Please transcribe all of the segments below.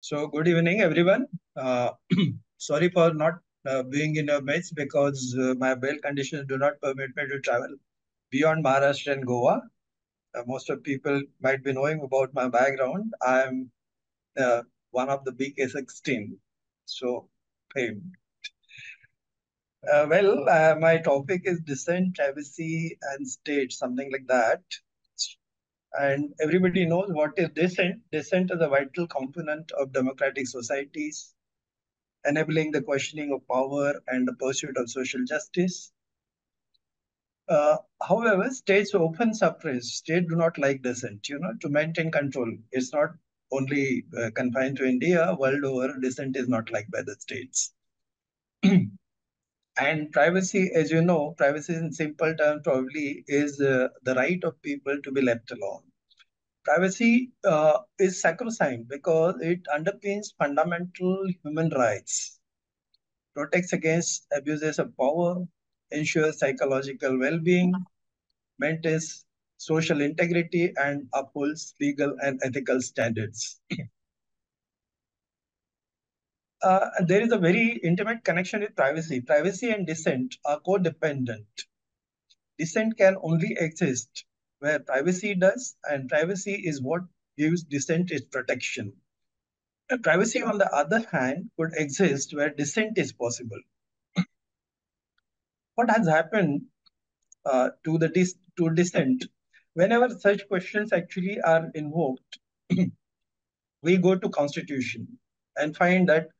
So good evening, everyone. Uh, sorry for not uh, being in your midst because uh, my bail conditions do not permit me to travel beyond Maharashtra and Goa. Uh, most of people might be knowing about my background. I'm uh, one of the BK16. So, hey. Uh, well, my topic is dissent, privacy, and state, something like that. And everybody knows what is dissent. Dissent is a vital component of democratic societies, enabling the questioning of power and the pursuit of social justice. Uh, however, states often suppress. States do not like dissent, you know, to maintain control. It's not only uh, confined to India. World over, dissent is not liked by the states. and privacy, as you know, privacy in simple terms probably is uh, the right of people to be left alone privacy uh, is sacrosanct because it underpins fundamental human rights, protects against abuses of power, ensures psychological well-being, maintains social integrity, and upholds legal and ethical standards. uh, there is a very intimate connection with privacy. Privacy and dissent are codependent. Dissent can only exist where privacy does, and privacy is what gives dissent its protection. And privacy, on the other hand, could exist where dissent is possible. what has happened uh, to the dis to dissent? Whenever such questions actually are invoked, we go to constitution and find that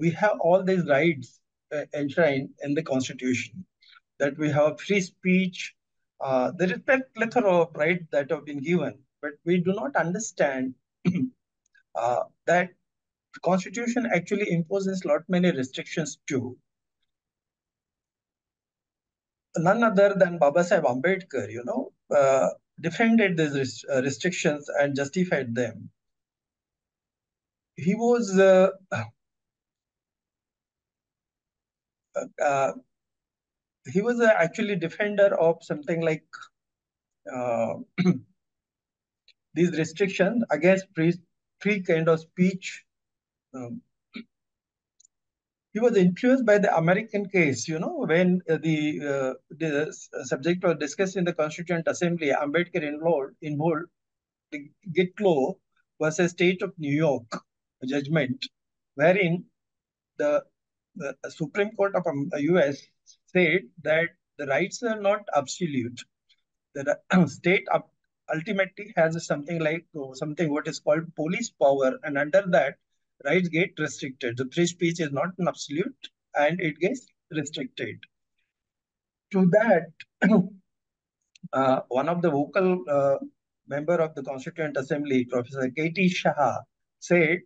we have all these rights uh, enshrined in the constitution. That we have free speech, uh, there is a plethora of rights that have been given, but we do not understand uh, that the constitution actually imposes a lot many restrictions too. None other than Baba Saheb Ambedkar, you know, uh, defended these uh, restrictions and justified them. He was uh, uh, he was actually defender of something like uh, these restrictions against free, free kind of speech. Um, he was influenced by the American case, you know, when uh, the uh, the subject was discussed in the Constituent Assembly, Ambedkar involved, involved the Gitlow versus State of New York judgment, wherein the, the Supreme Court of the US said that the rights are not absolute. The state ultimately has something like something what is called police power, and under that, rights get restricted. The free speech is not an absolute, and it gets restricted. To that, uh, one of the vocal uh, member of the Constituent Assembly, Professor K.T. Shah, said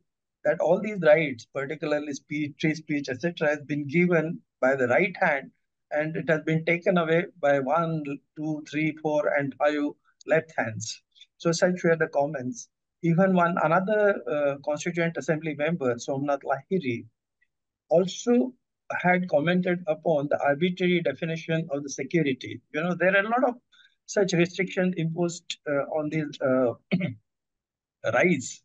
that all these rights, particularly speech, free speech, etc., has been given by the right hand and it has been taken away by one, two, three, four, and five left hands. So such were the comments. Even one another uh, Constituent Assembly member, Somnath Lahiri, also had commented upon the arbitrary definition of the security. You know, there are a lot of such restrictions imposed uh, on these uh, rights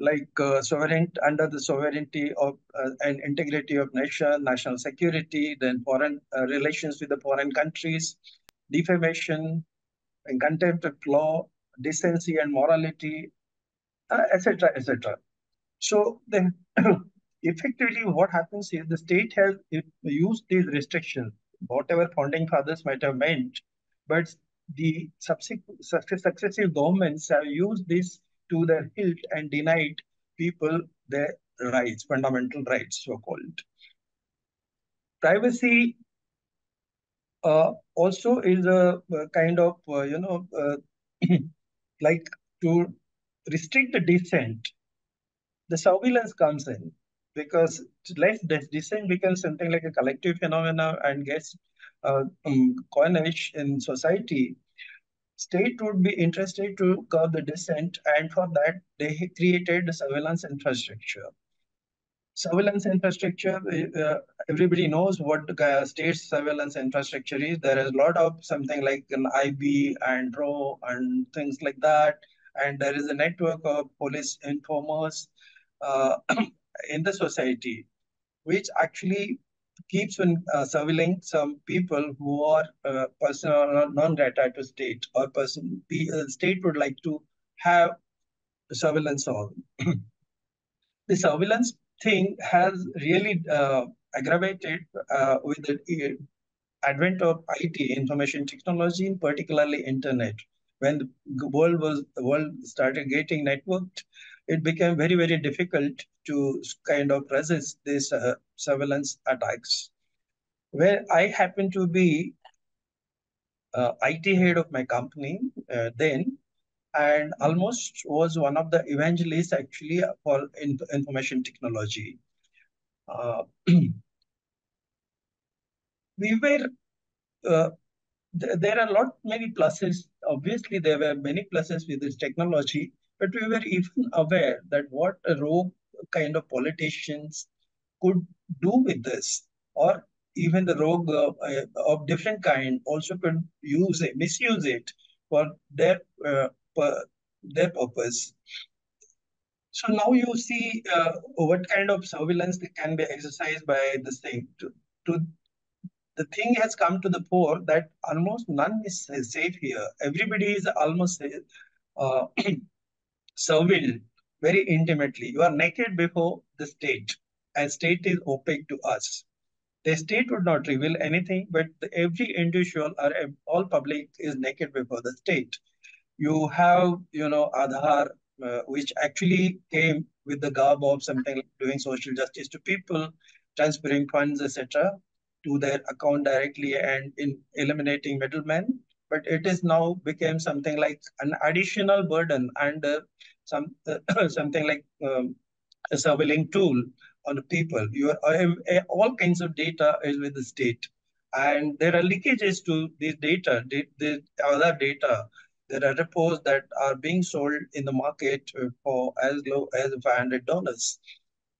like uh, sovereign under the sovereignty of uh, and integrity of nation, national security, then foreign uh, relations with the foreign countries, defamation, and contempt of law, decency and morality, etc., uh, etc. So then, effectively, what happens is the state has used these restrictions, whatever founding fathers might have meant, but the subsequent successive governments have used this to their hilt and denied people their rights, fundamental rights, so called. Privacy uh, also is a, a kind of, uh, you know, uh, like to restrict the dissent, the surveillance comes in because less dissent becomes something like a collective phenomena and gets uh, um, coinage in society state would be interested to curb the dissent, and for that they created the surveillance infrastructure. Surveillance infrastructure, uh, everybody knows what the state surveillance infrastructure is. There is a lot of something like an IB and RAW and things like that. And there is a network of police informers uh, in the society, which actually keeps on uh, surveilling some people who are uh, personal non-grata to state or person uh, state would like to have surveillance on. the surveillance thing has really uh, aggravated uh, with the advent of IT, information technology, particularly internet. When the world was the world started getting networked, it became very very difficult to kind of resist these uh, surveillance attacks. Where I happen to be uh, IT head of my company uh, then, and almost was one of the evangelists actually for in information technology. Uh, we were uh, th there are a lot many pluses. Obviously, there were many pluses with this technology, but we were even aware that what a rogue kind of politicians could do with this, or even the rogue uh, of different kind also could use it, misuse it for their uh, their purpose. So now you see uh, what kind of surveillance can be exercised by the state to, to the thing has come to the fore that almost none is safe here. Everybody is almost uh, surveilled very intimately. You are naked before the state, and state is opaque to us. The state would not reveal anything, but every individual or all public is naked before the state. You have, you know, Aadhaar, uh, which actually came with the garb of something like doing social justice to people, transferring funds, etc to their account directly and in eliminating middlemen. But it is now became something like an additional burden and uh, some uh, something like um, a surveilling tool on the people. You are, uh, all kinds of data is with the state, and there are leakages to this data, the, the other data. There are reports that are being sold in the market for as low as five hundred dollars.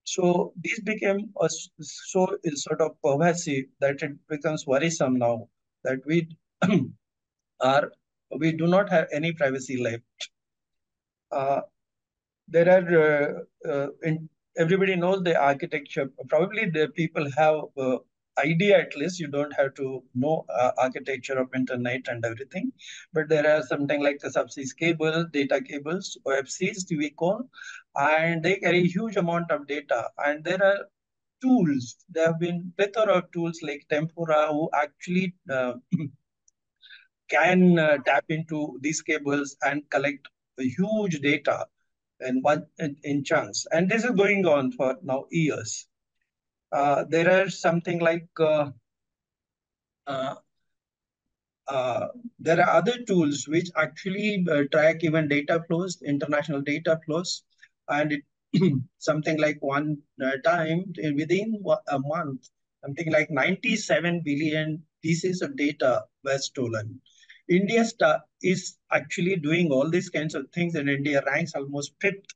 So these became a, so sort of pervasive that it becomes worrisome now that we are we do not have any privacy left. Uh, there are uh, uh, in, everybody knows the architecture. Probably the people have uh, idea at least. You don't have to know uh, architecture of internet and everything, but there are something like the subsea cables, data cables, OFCs, we call, and they carry huge amount of data. And there are tools. There have been plethora of tools like Tempora who actually uh, can uh, tap into these cables and collect huge data in one in, in chunks. And this is going on for now years. Uh, there are something like uh, uh, uh, there are other tools which actually uh, track even data flows, international data flows, and it, something like one uh, time within a month, something like 97 billion pieces of data were stolen. India is actually doing all these kinds of things, and India ranks almost fifth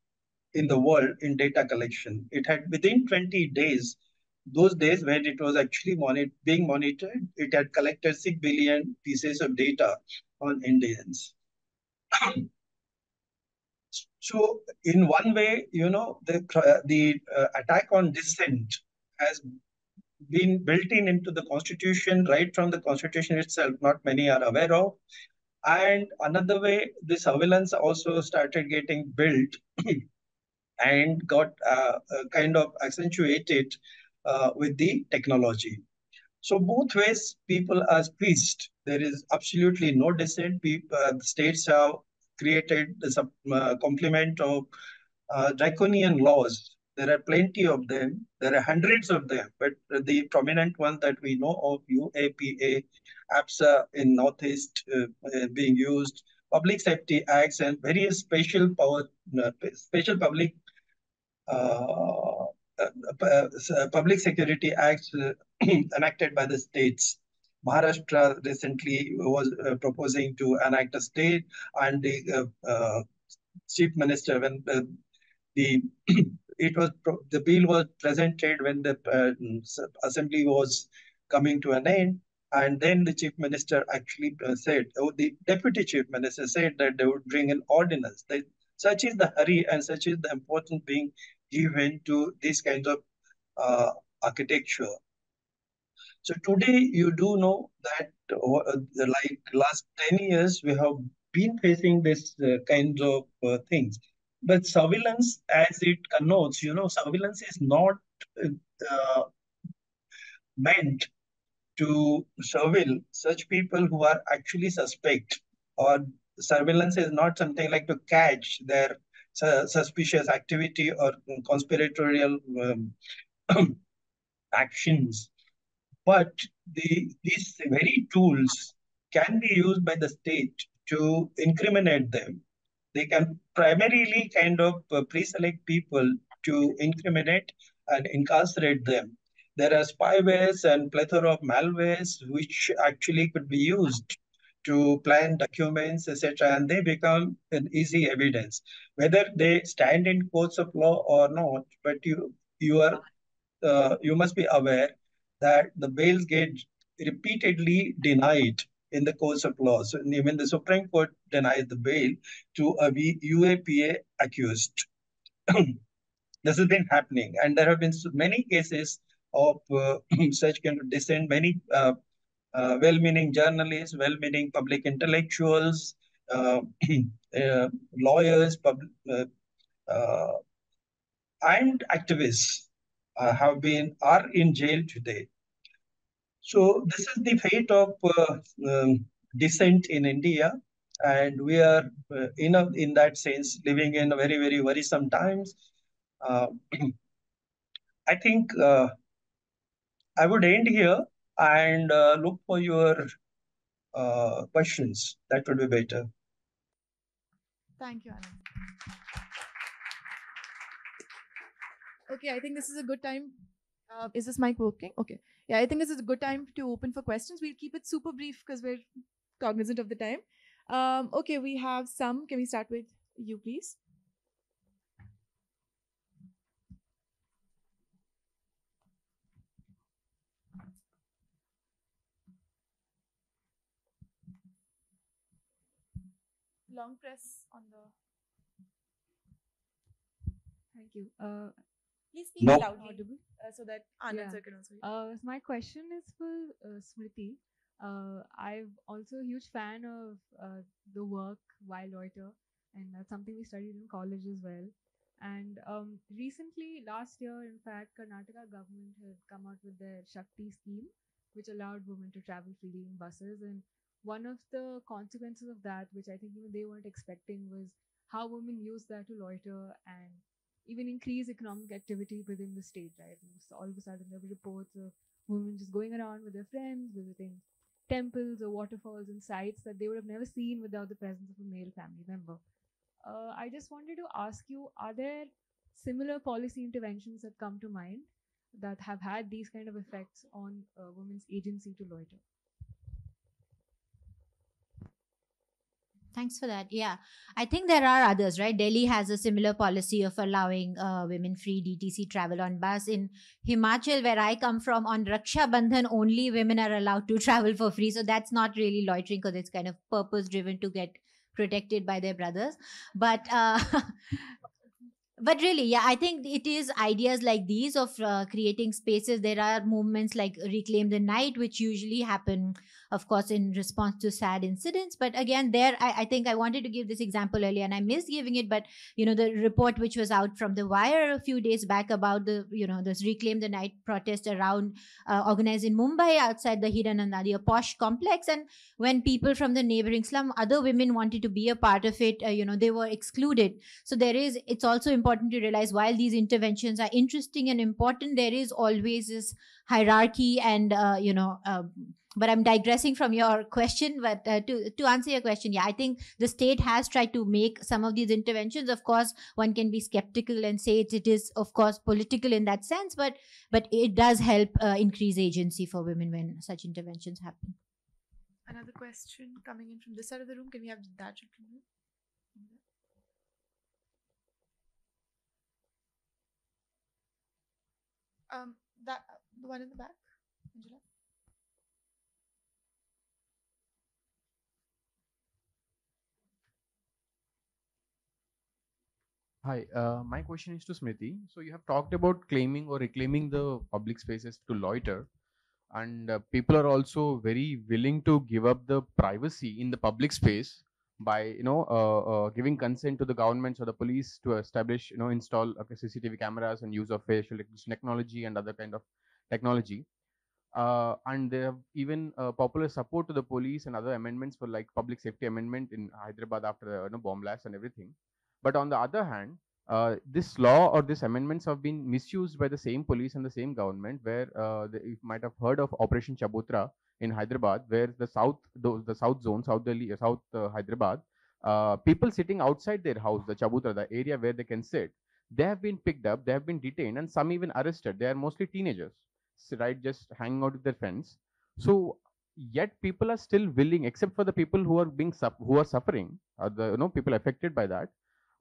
in the world in data collection. It had within 20 days those days when it was actually being monitored, it had collected 6 billion pieces of data on Indians. so in one way, you know, the, the uh, attack on dissent has been built in into the constitution right from the constitution itself. Not many are aware of. And another way, the surveillance also started getting built and got uh, uh kind of accentuated uh, with the technology. So both ways, people are squeezed. There is absolutely no dissent. People, uh, states have created the uh, complement of uh, draconian laws. There are plenty of them. There are hundreds of them, but the prominent one that we know of, UAPA, AFSPA in Northeast uh, uh, being used, Public Safety Acts, and various special power, uh, special public uh, uh, uh, public security acts enacted by the states. Maharashtra recently was proposing to enact a state, and the chief minister, when the it was the bill was presented when the assembly was coming to an end, and then the chief minister actually said, oh, the deputy chief minister said that they would bring an ordinance. They, such is the hurry and such is the important being given to this kind of uh, architecture. So today you do know that uh, like last 10 years we have been facing this uh, kind of uh, things. But surveillance as it connotes, you know, surveillance is not uh, meant to surveil such people who are actually suspect or surveillance is not something like to catch their su suspicious activity or conspiratorial um, actions. But the, these very tools can be used by the state to incriminate them they can primarily kind of uh, pre-select people to incriminate and incarcerate them there are spywares and plethora of malwares which actually could be used to plan documents, etc., and they become an easy evidence. Whether they stand in courts of law or not, but you you are uh, you must be aware that the bails get repeatedly denied in the course of law. So even the Supreme Court denies the bail to a UAPA accused. this has been happening, and there have been many cases of uh, such kind of dissent. Many uh, uh, well-meaning journalists, well-meaning public intellectuals, uh, uh, lawyers, uh, and activists have been are in jail today. So this is the fate of um, dissent in India, and we are in a, in that sense living in very very worrisome times. I think I would end here and uh, look for your uh, questions. That would be better. Thank you. Okay, I think this is a good time. Uh, is this mic working? Okay. Yeah, I think this is a good time to open for questions. We'll keep it super brief because we're cognizant of the time. Um, okay, we have some. Can we start with you, please? long press on the. Thank you. Uh, Please speak no. loudly uh, so that Anand yeah. can also. Uh, my question is for uh, Smriti. Uh, I'm also a huge fan of uh, the work Why Loiter, and that's something we studied in college as well. And um, recently, last year, in fact, Karnataka government had come out with their Shakti scheme, which allowed women to travel freely in buses. And one of the consequences of that, which I think even they weren't expecting, was how women use that to loiter and even increase economic activity within the state, right? So all of a sudden there were reports of women just going around with their friends, visiting temples or waterfalls and sites that they would have never seen without the presence of a male family member. Uh, I just wanted to ask you, are there similar policy interventions that come to mind that have had these kind of effects on uh, women's agency to loiter? Thanks for that. Yeah, I think there are others, right? Delhi has a similar policy of allowing uh, women free DTC travel on bus. In Himachal, where I come from, on Raksha Bandhan, only women are allowed to travel for free. So that's not really loitering because it's kind of purpose driven to get protected by their brothers. But uh, but really yeah i think it is ideas like these of uh, creating spaces there are movements like reclaim the night which usually happen of course in response to sad incidents. But again there I, I, think i wanted to give this example earlier and i missed giving it but you know the report which was out from the wire a few days back about the you know this reclaim the night protest around uh, organized in mumbai outside the hiranandani a posh complex. And when people from the neighboring slum other women wanted to be a part of it uh, you know they were excluded. So there is it's also important to realize while these interventions are interesting and important there is always this hierarchy and uh, you know uh, but i'm digressing from your question but uh, to to answer your question yeah i think the state has tried to make some of these interventions. Of course one can be skeptical and say it, it is of course political in that sense but but it does help uh, increase agency for women when such interventions happen. Another question coming in from this side of the room. Can we have that um that the one in the back angela Hi, uh, my question is to Smriti. So you have talked about claiming or reclaiming the public spaces to loiter, and uh, people are also very willing to give up the privacy in the public space by you know uh, uh, giving consent to the governments or the police to establish you know install okay, CCTV cameras and use of facial recognition technology and other kind of technology. Uh, and they have even uh, popular support to the police and other amendments for like public safety amendment in Hyderabad after the you know, bomb blast and everything. But on the other hand, uh, this law or these amendments have been misused by the same police and the same government where uh, the, you might have heard of operation chabutra in hyderabad where the south the, the south zone south delhi uh, south uh, hyderabad uh, people sitting outside their house the chabutra the area where they can sit they have been picked up they have been detained and some even arrested they are mostly teenagers right just hanging out with their friends so yet people are still willing except for the people who are being who are suffering the you know people affected by that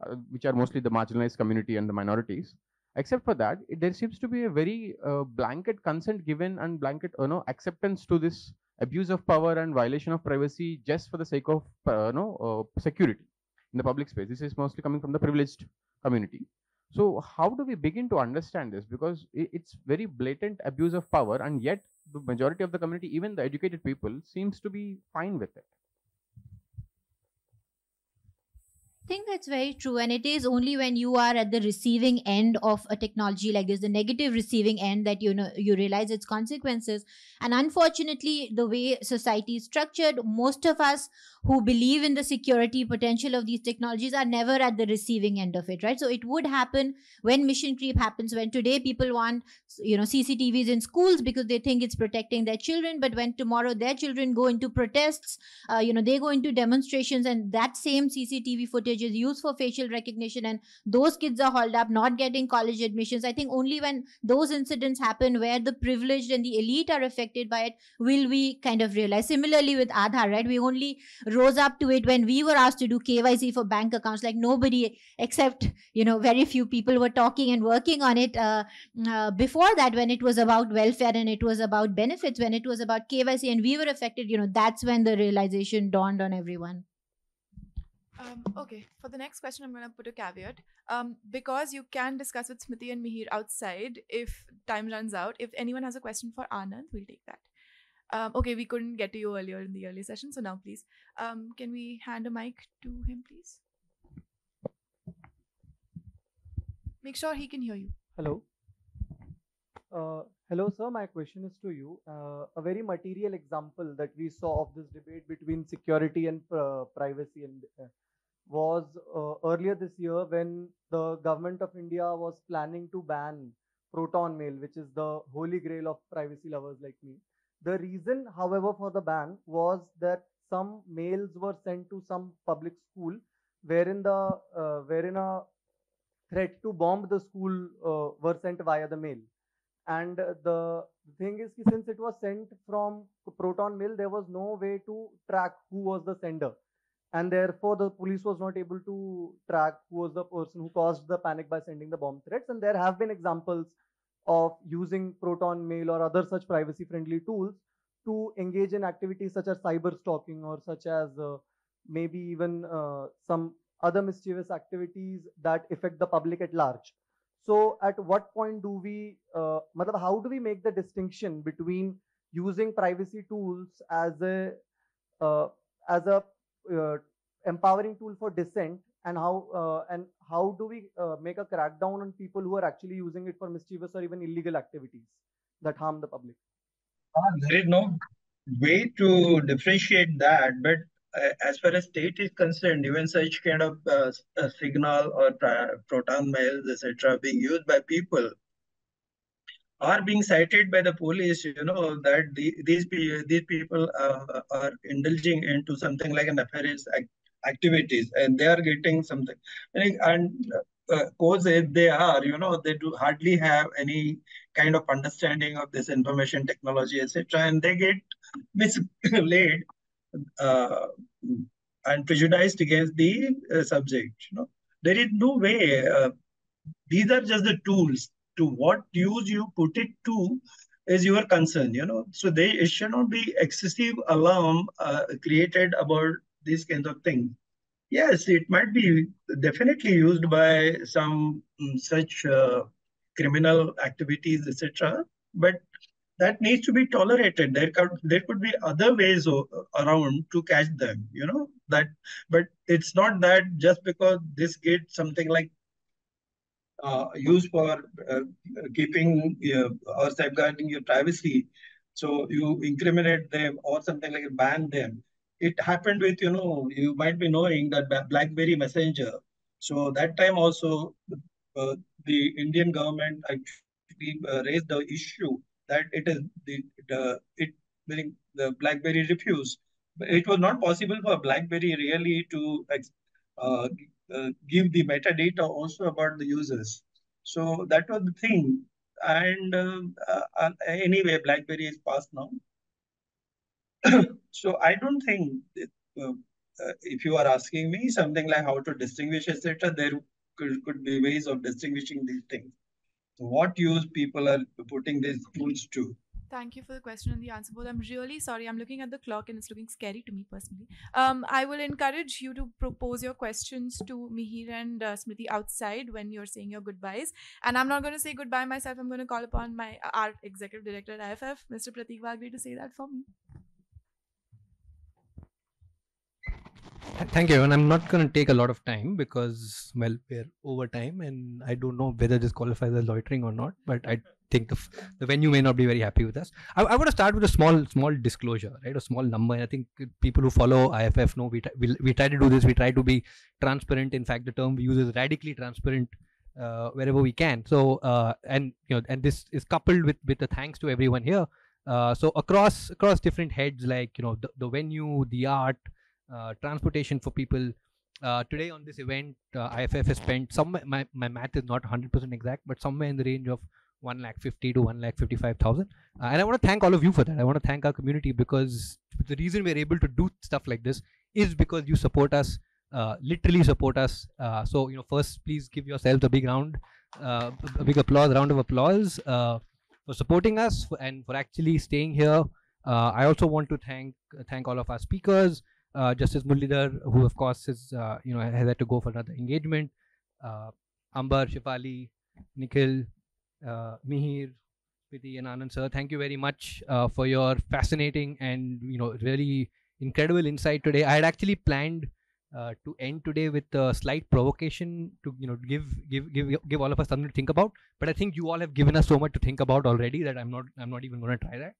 uh, which are mostly the marginalized community and the minorities. Except for that, it, there seems to be a very uh, blanket consent given and blanket you know, acceptance to this abuse of power and violation of privacy just for the sake of uh, you know, uh, security in the public space. This is mostly coming from the privileged community. So how do we begin to understand this? Because it's very blatant abuse of power, and yet the majority of the community, even the educated people, seems to be fine with it. Think that's very true and it is only when you are at the receiving end of a technology like this the negative receiving end that you know you realize its consequences. And unfortunately the way society is structured most of us who believe in the security potential of these technologies are never at the receiving end of it right? So it would happen when mission creep happens when today people want you know cctvs in schools because they think it's protecting their children but when tomorrow their children go into protests uh, you know they go into demonstrations and that same cctv footage is used for facial recognition and those kids are hauled up not getting college admissions i think only when those incidents happen where the privileged and the elite are affected by it will we kind of realize similarly with aadhaar right we only rose up to it when we were asked to do KYC for bank accounts. Like nobody except, you know, very few people were talking and working on it uh, uh, before that when it was about welfare and it was about benefits, when it was about KYC and we were affected, you know, that's when the realization dawned on everyone. Um, okay, for the next question, I'm going to put a caveat. Um, because you can discuss with Smriti and Mihir outside if time runs out. If anyone has a question for Anand, we'll take that. Um, okay, we couldn't get to you earlier in the early session, so now please, um, can we hand a mic to him, please? Make sure he can hear you. Hello. Uh, hello, sir. My question is to you. Uh, a very material example that we saw of this debate between security and uh, privacy and uh, was uh, earlier this year when the government of India was planning to ban proton mail, which is the holy grail of privacy lovers like me. The reason, however, for the ban was that some mails were sent to some public school wherein the uh, wherein a threat to bomb the school uh, were sent via the mail. And the thing is, since it was sent from Proton Mail, there was no way to track who was the sender. And therefore, the police was not able to track who was the person who caused the panic by sending the bomb threats. And there have been examples of using Proton Mail or other such privacy friendly tools to engage in activities such as cyber stalking or such as uh, maybe even uh, some other mischievous activities that affect the public at large. So at what point do we, uh, how do we make the distinction between using privacy tools as a uh, as a empowering tool for dissent and how uh, and how do we uh, make a crackdown on people who are actually using it for mischievous or even illegal activities that harm the public? Uh, there is no way to differentiate that but uh, as far as state is concerned even such kind of uh, signal or proton mails etc being used by people are being cited by the police, you know, that the, these these people uh, are indulging into something like an nefarious activities and they are getting something. And uh, cause if they are you know they do hardly have any kind of understanding of this information technology etc and they get misled uh, and prejudiced against the uh, subject you know. There is no way uh, these are just the tools to what use you put it to is your concern you know so they it should not be excessive alarm uh, created about these kinds of things. Yes, it might be definitely used by some mm, such uh, criminal activities, etc. But that needs to be tolerated. There could there could be other ways o- around to catch them. You know that, but it's not that just because this gets something like uh, used for uh, keeping or safeguarding your privacy. So you incriminate them or something like ban them. It happened with, you know, you might be knowing that BlackBerry Messenger. So that time also, uh, the Indian government actually uh, raised the issue that it is the, the it meaning the BlackBerry refused. It was not possible for BlackBerry really to uh, give the metadata also about the users. So that was the thing. And uh, uh, anyway, BlackBerry is past now. so I don't think it, uh, uh, if you are asking me something like how to distinguish, etc., there could, could be ways of distinguishing these things. So what use people are putting these tools to? Thank you for the question and the answer both. I'm really sorry. I'm looking at the clock and it's looking scary to me personally. Um, I will encourage you to propose your questions to Mihir and uh, Smriti outside when you're saying your goodbyes. And I'm not going to say goodbye myself. I'm going to call upon my art executive director at IFF, Mr. Prateek Waghre, to say that for me. Thank you. And I'm not going to take a lot of time because, well, we're over time and I don't know whether this qualifies as loitering or not, but I think the, the venue may not be very happy with us. I, I want to start with a small, small disclosure, right? A small number. And I think people who follow IFF know we, we, we try to do this. We try to be transparent. In fact, the term we use is radically transparent uh, wherever we can. So, uh, and, you know, and this is coupled with, with a thanks to everyone here. Uh, so across across different heads like you know the, the venue the art transportation for people. Uh, today on this event, uh, IFF has spent some. My, my math is not 100% exact, but somewhere in the range of one lakh fifty to one lakh fifty five thousand. Uh, and I want to thank all of you for that. I want to thank our community because the reason we're able to do stuff like this is because you support us, uh, literally support us. Uh, so you know, first please give yourselves a big round, uh, a big applause, round of applause uh, for supporting us and for actually staying here. Uh, I also want to thank thank all of our speakers uh, Justice Muralidhar, who of course is uh, you know has had to go for another engagement. Uh, Ambar, Shifali, Nikhil, uh, Mihir, Priti, and Anand sir, thank you very much uh, for your fascinating and you know really incredible insight today. I had actually planned uh, to end today with a slight provocation to you know give give give give all of us something to think about. But I think you all have given us so much to think about already that I'm not I'm not even going to try that.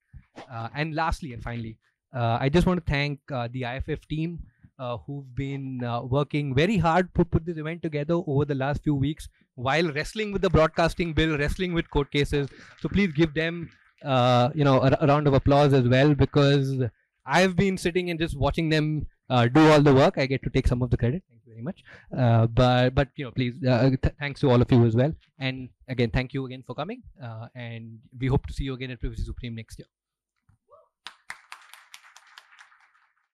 Uh, and lastly and finally, I just want to thank uh, the IFF team uh, who've been uh, working very hard to put this event together over the last few weeks while wrestling with the broadcasting bill, wrestling with court cases. So please give them, uh, you know, a, a round of applause as well because I've been sitting and just watching them uh, do all the work. I get to take some of the credit. Thank you very much. Uh, but but you know, please, uh, th- thanks to all of you as well. And again, thank you again for coming. Uh, and we hope to see you again at Privacy Supreme next year.